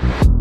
Bye.